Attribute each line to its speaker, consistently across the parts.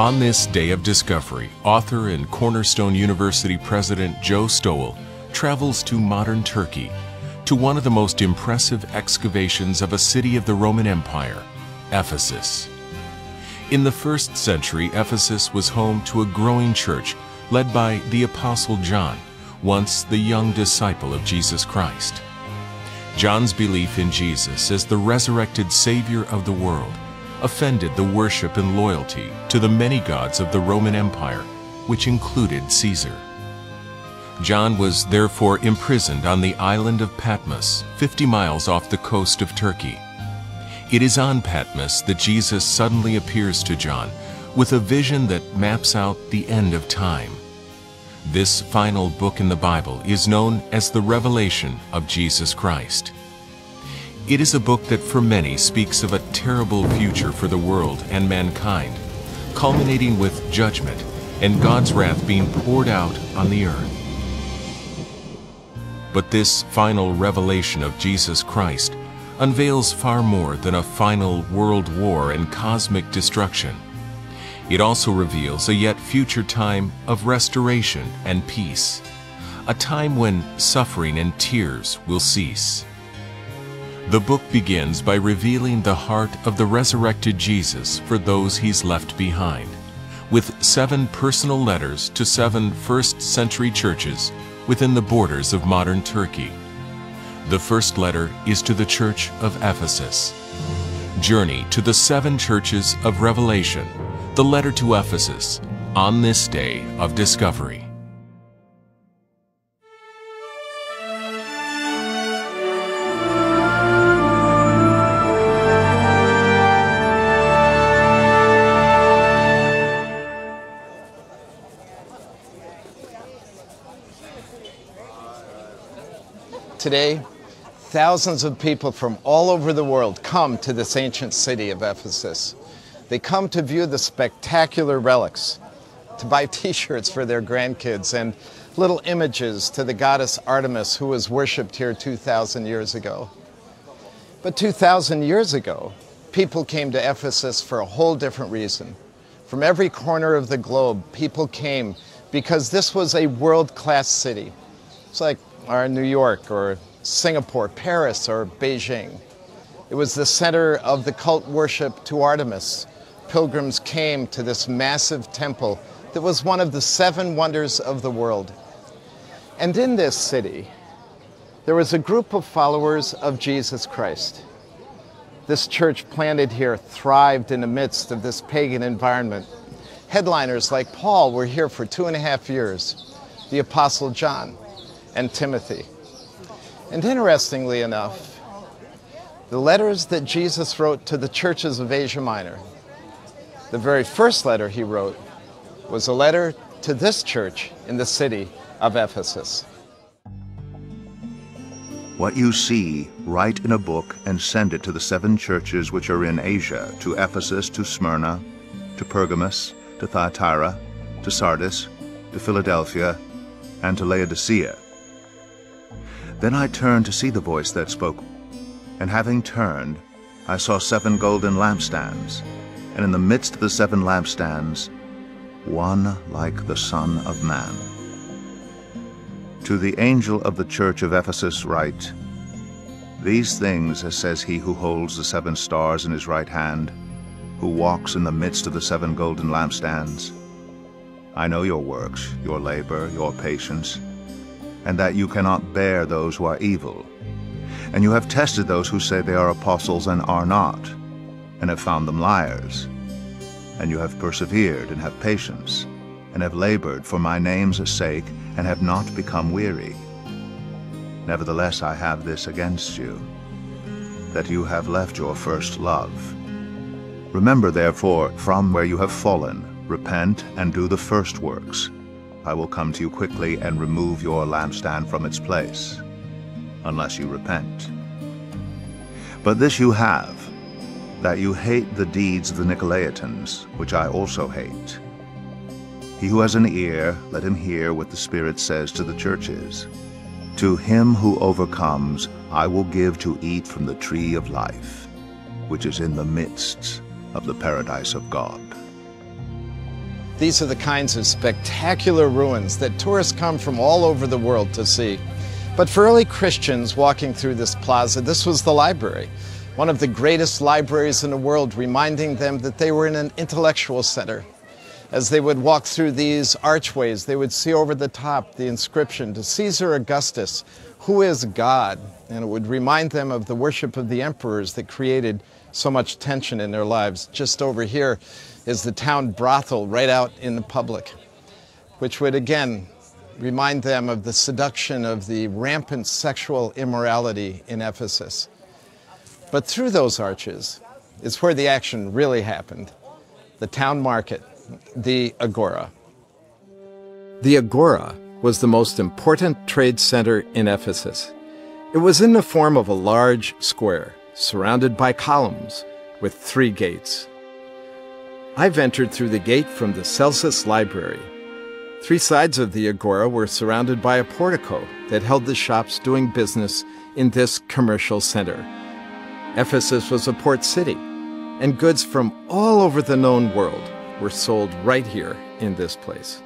Speaker 1: On this day of discovery, author and Cornerstone University president Joe Stowell travels to modern Turkey, to one of the most impressive excavations of a city of the Roman Empire, Ephesus. In the first century, Ephesus was home to a growing church led by the Apostle John, once the young disciple of Jesus Christ. John's belief in Jesus as the resurrected Savior of the world offended the worship and loyalty to the many gods of the Roman Empire, which included Caesar. John was therefore imprisoned on the island of Patmos, 50 miles off the coast of Turkey. It is on Patmos that Jesus suddenly appears to John with a vision that maps out the end of time. This final book in the Bible is known as the Revelation of Jesus Christ. It is a book that for many speaks of a terrible future for the world and mankind, culminating with judgment and God's wrath being poured out on the earth. But this final revelation of Jesus Christ unveils far more than a final world war and cosmic destruction. It also reveals a yet future time of restoration and peace, a time when suffering and tears will cease. The book begins by revealing the heart of the resurrected Jesus for those he's left behind, with seven personal letters to seven first century churches within the borders of modern Turkey. The first letter is to the church of Ephesus. Journey to the seven churches of Revelation, the letter to Ephesus, on this day of discovery.
Speaker 2: Today, thousands of people from all over the world come to this ancient city of Ephesus. They come to view the spectacular relics, to buy t-shirts for their grandkids, and little images to the goddess Artemis who was worshipped here 2,000 years ago. But 2,000 years ago, people came to Ephesus for a whole different reason. From every corner of the globe, people came because this was a world-class city. It's like our New York or Singapore, Paris or Beijing. It was the center of the cult worship to Artemis. Pilgrims came to this massive temple that was one of the seven wonders of the world. And in this city, there was a group of followers of Jesus Christ. This church planted here thrived in the midst of this pagan environment. Headliners like Paul were here for two and a half years, the Apostle John and Timothy. And interestingly enough, the letters that Jesus wrote to the churches of Asia Minor, the very first letter he wrote was a letter to this church in the city of Ephesus.
Speaker 3: What you see, write in a book and send it to the seven churches which are in Asia, to Ephesus, to Smyrna, to Pergamos, to Thyatira, to Sardis, to Philadelphia, and to Laodicea. Then I turned to see the voice that spoke, and having turned, I saw seven golden lampstands, and in the midst of the seven lampstands, one like the Son of Man. To the angel of the church of Ephesus write, These things as says he who holds the seven stars in his right hand, who walks in the midst of the seven golden lampstands. I know your works, your labor, your patience, and that you cannot bear those who are evil. And you have tested those who say they are apostles and are not, and have found them liars. And you have persevered and have patience, and have labored for my name's sake, and have not become weary. Nevertheless, I have this against you, that you have left your first love. Remember, therefore, from where you have fallen, repent and do the first works I will come to you quickly and remove your lampstand from its place, unless you repent. But this you have, that you hate the deeds of the Nicolaitans, which I also hate. He who has an ear, let him hear what the Spirit says to the churches. To him who overcomes, I will give to eat from the tree of life, which is in the midst of the paradise of God.
Speaker 2: These are the kinds of spectacular ruins that tourists come from all over the world to see. But for early Christians walking through this plaza, this was the library, one of the greatest libraries in the world, reminding them that they were in an intellectual center. As they would walk through these archways, they would see over the top the inscription to Caesar Augustus, who is God? And it would remind them of the worship of the emperors that created so much tension in their lives. Just over here is the town brothel right out in the public, which would again remind them of the seduction of the rampant sexual immorality in Ephesus. But through those arches is where the action really happened the town market, the Agora. The Agora was the most important trade center in Ephesus. It was in the form of a large square surrounded by columns with three gates. I've entered through the gate from the Celsus Library. Three sides of the Agora were surrounded by a portico that held the shops doing business in this commercial center. Ephesus was a port city, and goods from all over the known world were sold right here in this place.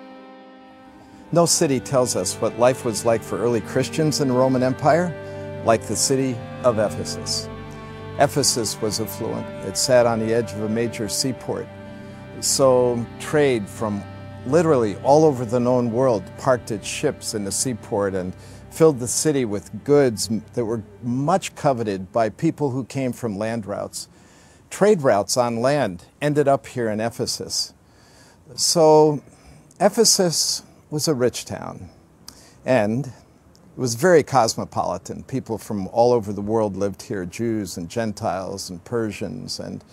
Speaker 2: No city tells us what life was like for early Christians in the Roman Empire like the city of Ephesus. Ephesus was affluent. It sat on the edge of a major seaport. So trade from literally all over the known world parked its ships in the seaport and filled the city with goods that were much coveted by people who came from land routes. Trade routes on land ended up here in Ephesus. So Ephesus was a rich town and it was very cosmopolitan. People from all over the world lived here, Jews and Gentiles and Persians. And,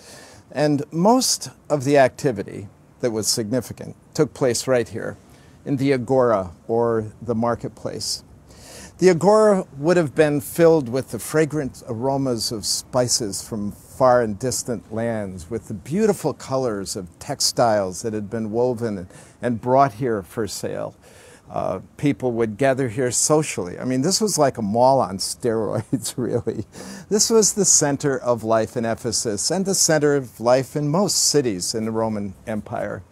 Speaker 2: and most of the activity that was significant took place right here in the Agora or the marketplace. The Agora would have been filled with the fragrant aromas of spices from far and distant lands, with the beautiful colors of textiles that had been woven and brought here for sale uh, people would gather here socially. I mean, this was like a mall on steroids, really. This was the center of life in Ephesus and the center of life in most cities in the Roman Empire.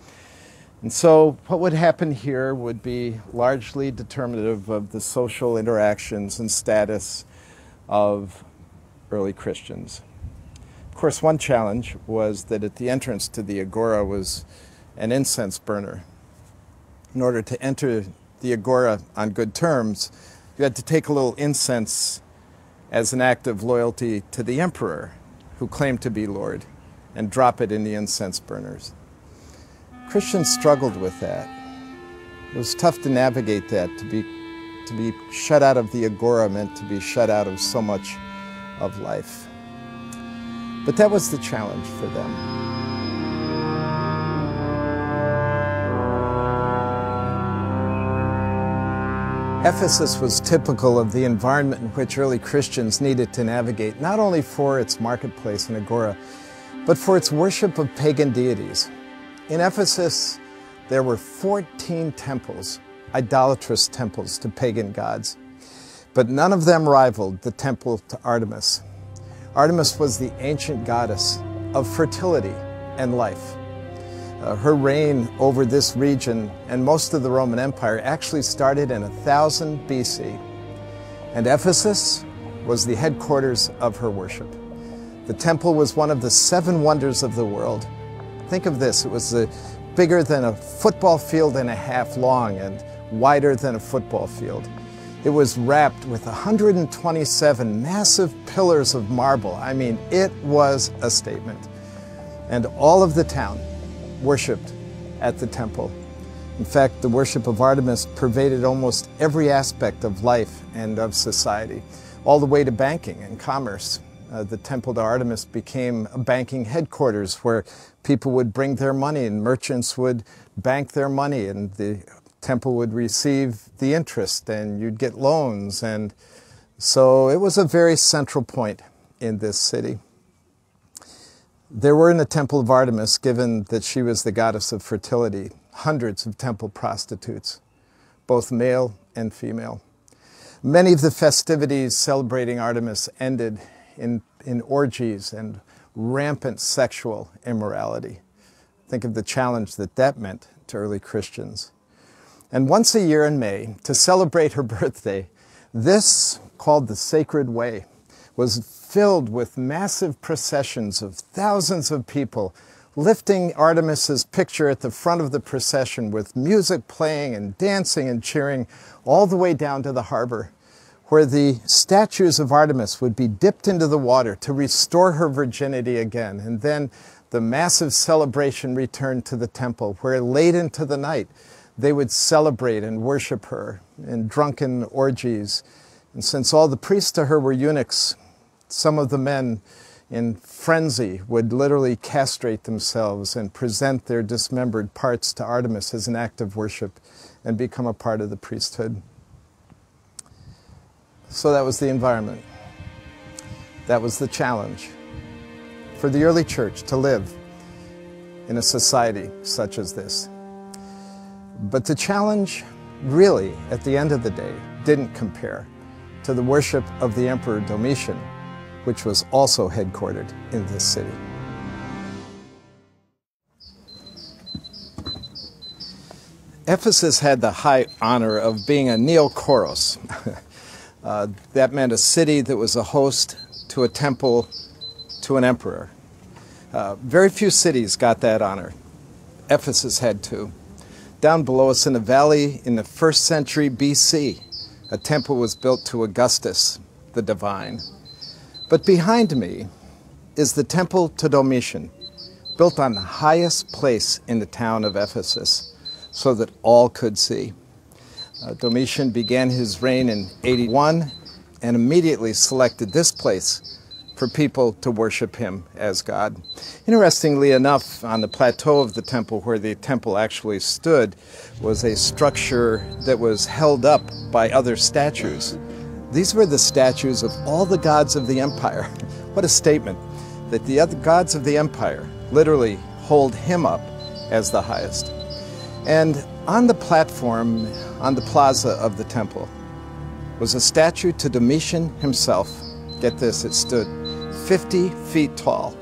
Speaker 2: And so, what would happen here would be largely determinative of the social interactions and status of early Christians. Of course, one challenge was that at the entrance to the agora was an incense burner. In order to enter the Agora on good terms, you had to take a little incense as an act of loyalty to the emperor, who claimed to be Lord, and drop it in the incense burners. Christians struggled with that. It was tough to navigate that, to be, to be shut out of the Agora meant to be shut out of so much of life. But that was the challenge for them. Ephesus was typical of the environment in which early Christians needed to navigate, not only for its marketplace and agora, but for its worship of pagan deities. In Ephesus, there were 14 temples, idolatrous temples to pagan gods, but none of them rivaled the temple to Artemis. Artemis was the ancient goddess of fertility and life. Uh, her reign over this region and most of the Roman Empire actually started in 1000 BC, and Ephesus was the headquarters of her worship. The temple was one of the seven wonders of the world. Think of this it was a, bigger than a football field and a half long and wider than a football field. It was wrapped with 127 massive pillars of marble. I mean, it was a statement. And all of the town worshipped at the temple. In fact, the worship of Artemis pervaded almost every aspect of life and of society, all the way to banking and commerce. Uh, the temple to Artemis became a banking headquarters where people would bring their money and merchants would bank their money and the temple would receive the interest and you'd get loans. And so it was a very central point in this city. There were in the temple of Artemis, given that she was the goddess of fertility, hundreds of temple prostitutes, both male and female. Many of the festivities celebrating Artemis ended in, in orgies and rampant sexual immorality. Think of the challenge that that meant to early Christians. And once a year in May, to celebrate her birthday, this, called the Sacred Way, was filled with massive processions of thousands of people lifting Artemis's picture at the front of the procession with music playing and dancing and cheering all the way down to the harbor, where the statues of Artemis would be dipped into the water to restore her virginity again. And then the massive celebration returned to the temple, where late into the night they would celebrate and worship her in drunken orgies. And since all the priests to her were eunuchs, some of the men in frenzy would literally castrate themselves and present their dismembered parts to Artemis as an act of worship and become a part of the priesthood. So that was the environment. That was the challenge for the early church to live in a society such as this. But the challenge, really, at the end of the day, didn't compare to the worship of the Emperor Domitian which was also headquartered in this city. Ephesus had the high honor of being a neokoros. uh, that meant a city that was a host to a temple to an emperor. Uh, very few cities got that honor. Ephesus had two. Down below us in the valley in the first century BC, a temple was built to Augustus, the divine. But behind me is the temple to Domitian, built on the highest place in the town of Ephesus, so that all could see. Uh, Domitian began his reign in 81 and immediately selected this place for people to worship him as God. Interestingly enough, on the plateau of the temple where the temple actually stood was a structure that was held up by other statues. These were the statues of all the gods of the empire. what a statement that the other gods of the empire literally hold him up as the highest. And on the platform, on the plaza of the temple, was a statue to Domitian himself. Get this, it stood 50 feet tall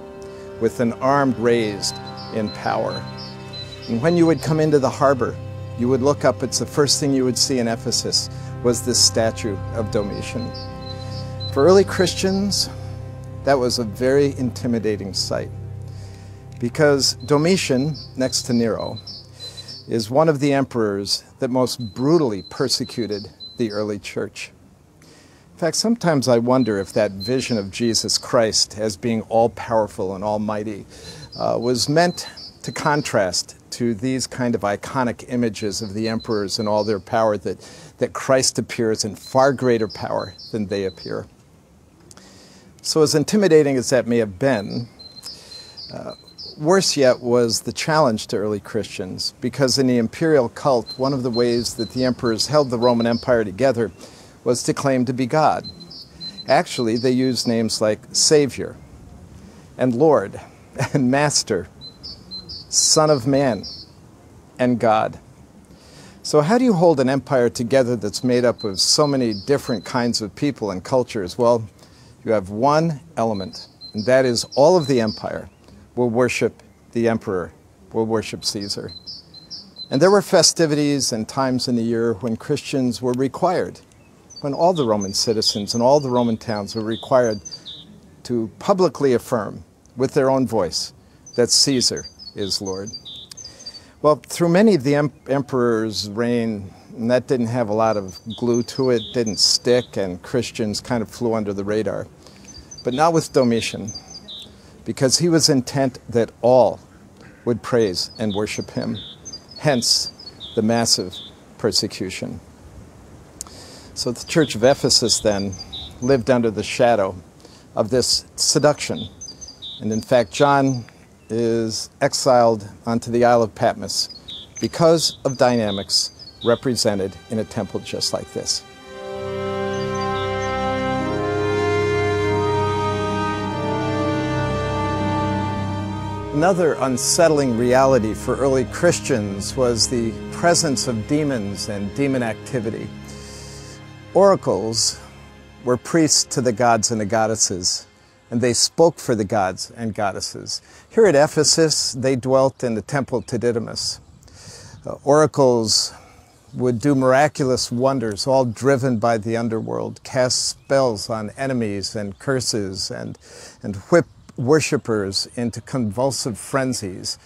Speaker 2: with an arm raised in power. And when you would come into the harbor, you would look up, it's the first thing you would see in Ephesus was this statue of Domitian. For early Christians, that was a very intimidating sight because Domitian, next to Nero, is one of the emperors that most brutally persecuted the early church. In fact, sometimes I wonder if that vision of Jesus Christ as being all powerful and almighty uh, was meant to contrast to these kind of iconic images of the emperors and all their power that that Christ appears in far greater power than they appear. So, as intimidating as that may have been, uh, worse yet was the challenge to early Christians, because in the imperial cult, one of the ways that the emperors held the Roman Empire together was to claim to be God. Actually, they used names like Savior and Lord and Master, Son of Man, and God. So, how do you hold an empire together that's made up of so many different kinds of people and cultures? Well, you have one element, and that is all of the empire will worship the emperor, will worship Caesar. And there were festivities and times in the year when Christians were required, when all the Roman citizens and all the Roman towns were required to publicly affirm with their own voice that Caesar is Lord. Well, through many of the em emperor's reign, and that didn't have a lot of glue to it, didn't stick, and Christians kind of flew under the radar. But not with Domitian, because he was intent that all would praise and worship him. Hence, the massive persecution. So the church of Ephesus then lived under the shadow of this seduction. And in fact, John is exiled onto the Isle of Patmos because of dynamics represented in a temple just like this. Another unsettling reality for early Christians was the presence of demons and demon activity. Oracles were priests to the gods and the goddesses and they spoke for the gods and goddesses. Here at Ephesus, they dwelt in the temple to Didymus. uh, oracles would do miraculous wonders, all driven by the underworld, cast spells on enemies and curses, and, and whip worshippers into convulsive frenzies,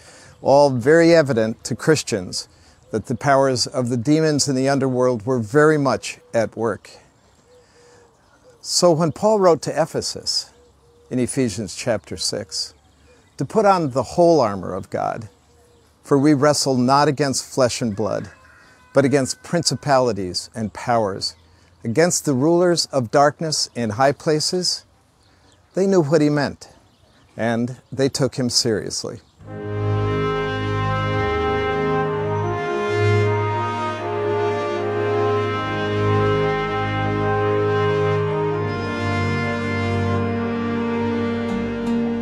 Speaker 2: all very evident to Christians that the powers of the demons in the underworld were very much at work. So when Paul wrote to Ephesus in Ephesians chapter 6, to put on the whole armor of God, for we wrestle not against flesh and blood, but against principalities and powers, against the rulers of darkness in high places, they knew what he meant, and they took him seriously.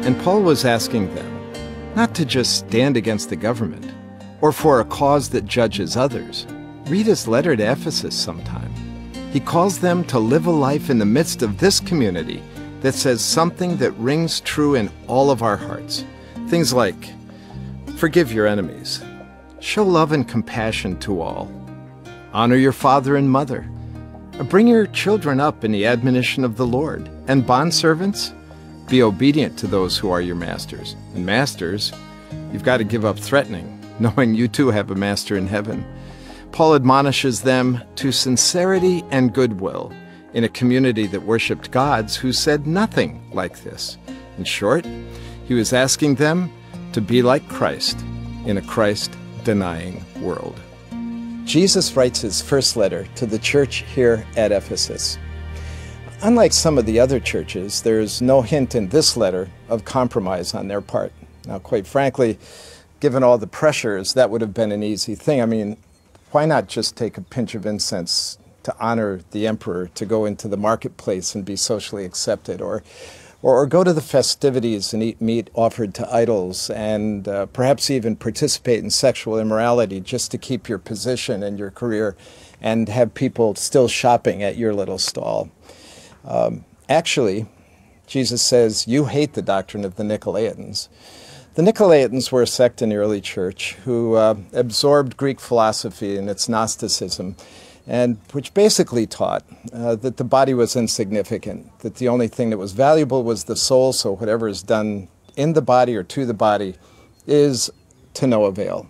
Speaker 2: And Paul was asking them not to just stand against the government or for a cause that judges others. Read his letter to Ephesus sometime. He calls them to live a life in the midst of this community that says something that rings true in all of our hearts. Things like forgive your enemies, show love and compassion to all, honor your father and mother, bring your children up in the admonition of the Lord, and bondservants, be obedient to those who are your masters. And masters, you've got to give up threatening, knowing you too have a master in heaven. Paul admonishes them to sincerity and goodwill in a community that worshiped gods who said nothing like this. In short, he was asking them to be like Christ in a Christ denying world. Jesus writes his first letter to the church here at Ephesus. Unlike some of the other churches, there's no hint in this letter of compromise on their part. Now, quite frankly, given all the pressures, that would have been an easy thing. I mean, why not just take a pinch of incense to honor the emperor, to go into the marketplace and be socially accepted, or, or, or go to the festivities and eat meat offered to idols, and uh, perhaps even participate in sexual immorality just to keep your position and your career and have people still shopping at your little stall? Um, actually, Jesus says, You hate the doctrine of the Nicolaitans. The Nicolaitans were a sect in the early church who uh, absorbed Greek philosophy and its Gnosticism, and which basically taught uh, that the body was insignificant, that the only thing that was valuable was the soul, so whatever is done in the body or to the body is to no avail.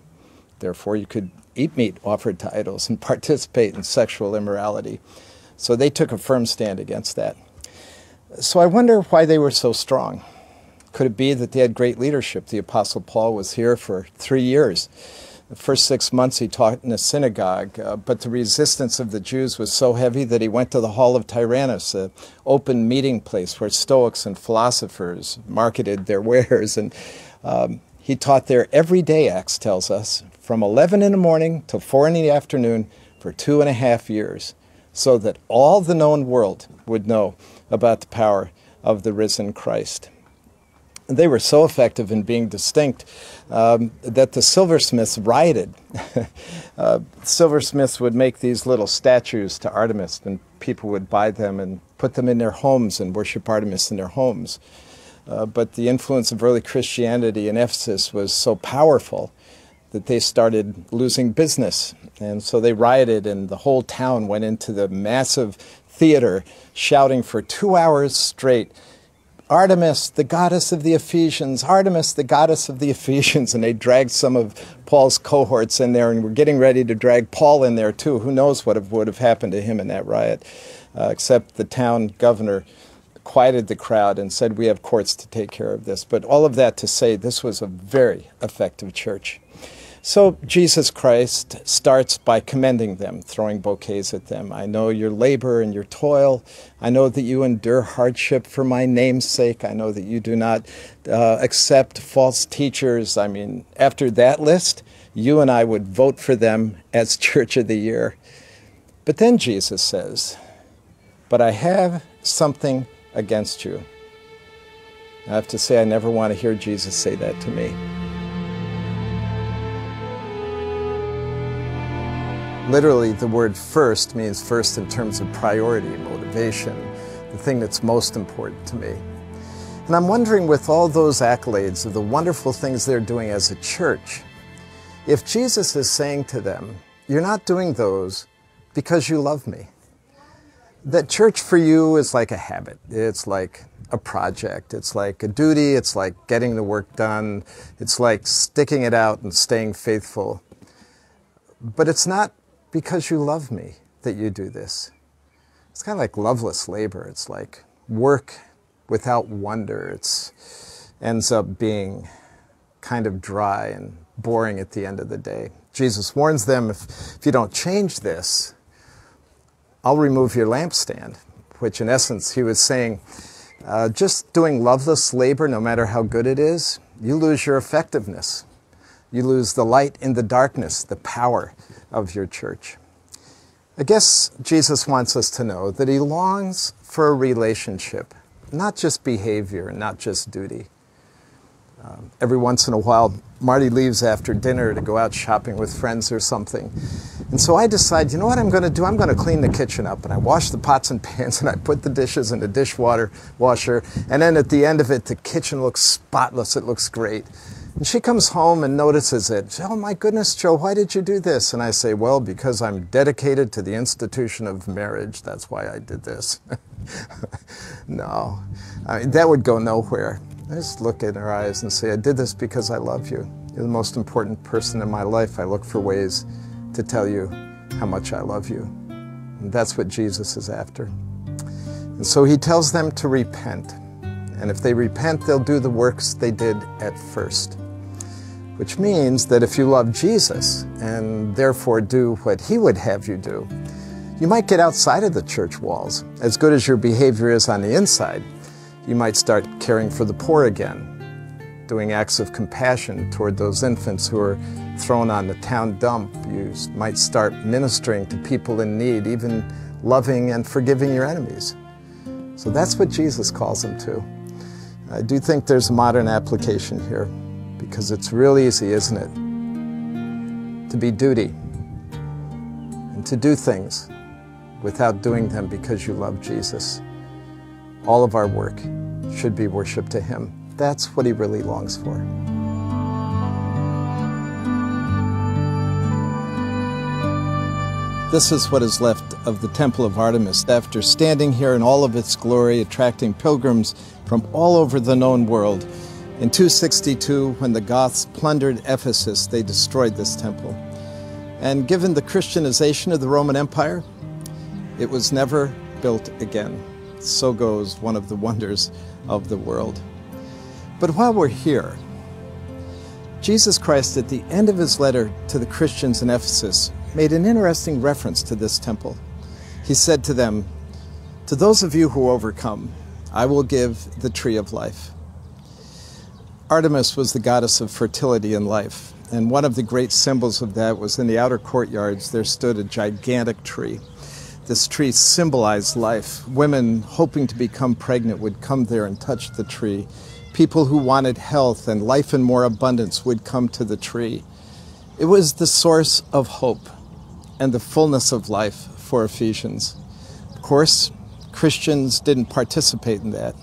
Speaker 2: Therefore, you could eat meat offered to idols and participate in sexual immorality. So they took a firm stand against that. So I wonder why they were so strong. Could it be that they had great leadership? The Apostle Paul was here for three years. The first six months he taught in a synagogue, uh, but the resistance of the Jews was so heavy that he went to the Hall of Tyrannus, an open meeting place where Stoics and philosophers marketed their wares. And um, he taught there every day, Acts tells us, from 11 in the morning till 4 in the afternoon for two and a half years so that all the known world would know about the power of the risen Christ. They were so effective in being distinct um, that the silversmiths rioted. uh, silversmiths would make these little statues to Artemis, and people would buy them and put them in their homes and worship Artemis in their homes. Uh, but the influence of early Christianity in Ephesus was so powerful that they started losing business. And so they rioted, and the whole town went into the massive theater shouting for two hours straight Artemis, the goddess of the Ephesians, Artemis, the goddess of the Ephesians. And they dragged some of Paul's cohorts in there, and were getting ready to drag Paul in there too. Who knows what would have happened to him in that riot? Uh, except the town governor quieted the crowd and said, We have courts to take care of this. But all of that to say, this was a very effective church. So Jesus Christ starts by commending them, throwing bouquets at them. I know your labor and your toil. I know that you endure hardship for my name's sake. I know that you do not uh, accept false teachers. I mean, after that list, you and I would vote for them as Church of the Year. But then Jesus says, But I have something against you. I have to say, I never want to hear Jesus say that to me. Literally, the word first means first in terms of priority, motivation, the thing that's most important to me. And I'm wondering, with all those accolades of the wonderful things they're doing as a church, if Jesus is saying to them, You're not doing those because you love me, that church for you is like a habit. It's like a project. It's like a duty. It's like getting the work done. It's like sticking it out and staying faithful. But it's not because you love me that you do this. It's kind of like loveless labor. It's like work without wonder. It ends up being kind of dry and boring at the end of the day. Jesus warns them if, if you don't change this, I'll remove your lampstand, which in essence he was saying, uh, just doing loveless labor, no matter how good it is, you lose your effectiveness. You lose the light in the darkness, the power of your church. I guess Jesus wants us to know that he longs for a relationship, not just behavior, not just duty. Um, every once in a while, Marty leaves after dinner to go out shopping with friends or something. And so I decide, you know what I'm going to do? I'm going to clean the kitchen up. And I wash the pots and pans and I put the dishes in the dishwater washer. And then at the end of it, the kitchen looks spotless. It looks great. And she comes home and notices it. Oh my goodness, Joe, why did you do this? And I say, well, because I'm dedicated to the institution of marriage. That's why I did this. no, I mean, that would go nowhere. I just look in her eyes and say, I did this because I love you. You're the most important person in my life. I look for ways to tell you how much I love you. And that's what Jesus is after. And so he tells them to repent. And if they repent, they'll do the works they did at first. Which means that if you love Jesus and therefore do what he would have you do, you might get outside of the church walls. As good as your behavior is on the inside, you might start caring for the poor again, doing acts of compassion toward those infants who are thrown on the town dump. You might start ministering to people in need, even loving and forgiving your enemies. So that's what Jesus calls them to. I do think there's a modern application here because it's real easy, isn't it? To be duty and to do things without doing them because you love Jesus. All of our work should be worship to Him. That's what He really longs for. This is what is left of the Temple of Artemis after standing here in all of its glory, attracting pilgrims from all over the known world. In 262, when the Goths plundered Ephesus, they destroyed this temple. And given the Christianization of the Roman Empire, it was never built again. So goes one of the wonders of the world. But while we're here, Jesus Christ, at the end of his letter to the Christians in Ephesus, made an interesting reference to this temple. He said to them, To those of you who overcome, I will give the tree of life. Artemis was the goddess of fertility and life, and one of the great symbols of that was in the outer courtyards there stood a gigantic tree. This tree symbolized life. Women hoping to become pregnant would come there and touch the tree. People who wanted health and life in more abundance would come to the tree. It was the source of hope and the fullness of life for Ephesians. Of course, Christians didn't participate in that.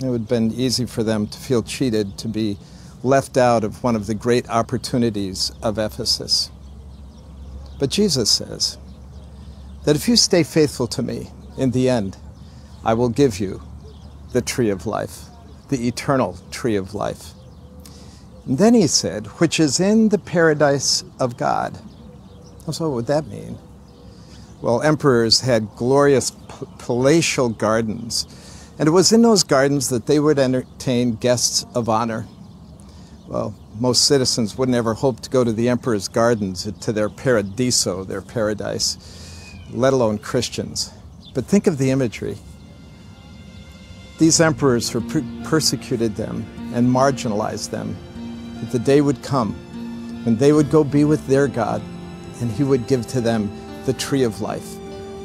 Speaker 2: It would have been easy for them to feel cheated, to be left out of one of the great opportunities of Ephesus. But Jesus says, that if you stay faithful to me, in the end, I will give you the tree of life, the eternal tree of life. And then he said, which is in the paradise of God. So what would that mean? Well, emperors had glorious palatial gardens, and it was in those gardens that they would entertain guests of honor. Well, most citizens would never hope to go to the emperor's gardens, to their paradiso, their paradise let alone Christians. But think of the imagery. These emperors who persecuted them and marginalized them, that the day would come when they would go be with their God and he would give to them the tree of life,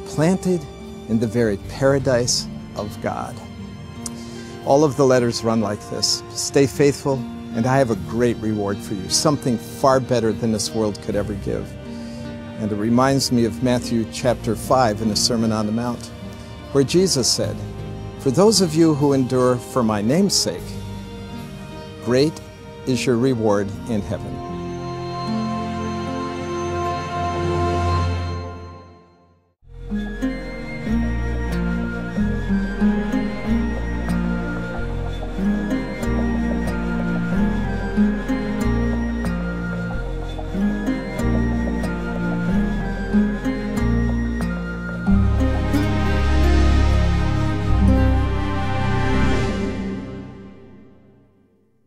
Speaker 2: planted in the very paradise of God. All of the letters run like this Stay faithful, and I have a great reward for you, something far better than this world could ever give. And it reminds me of Matthew chapter 5 in the Sermon on the Mount, where Jesus said, For those of you who endure for my name's sake, great is your reward in heaven.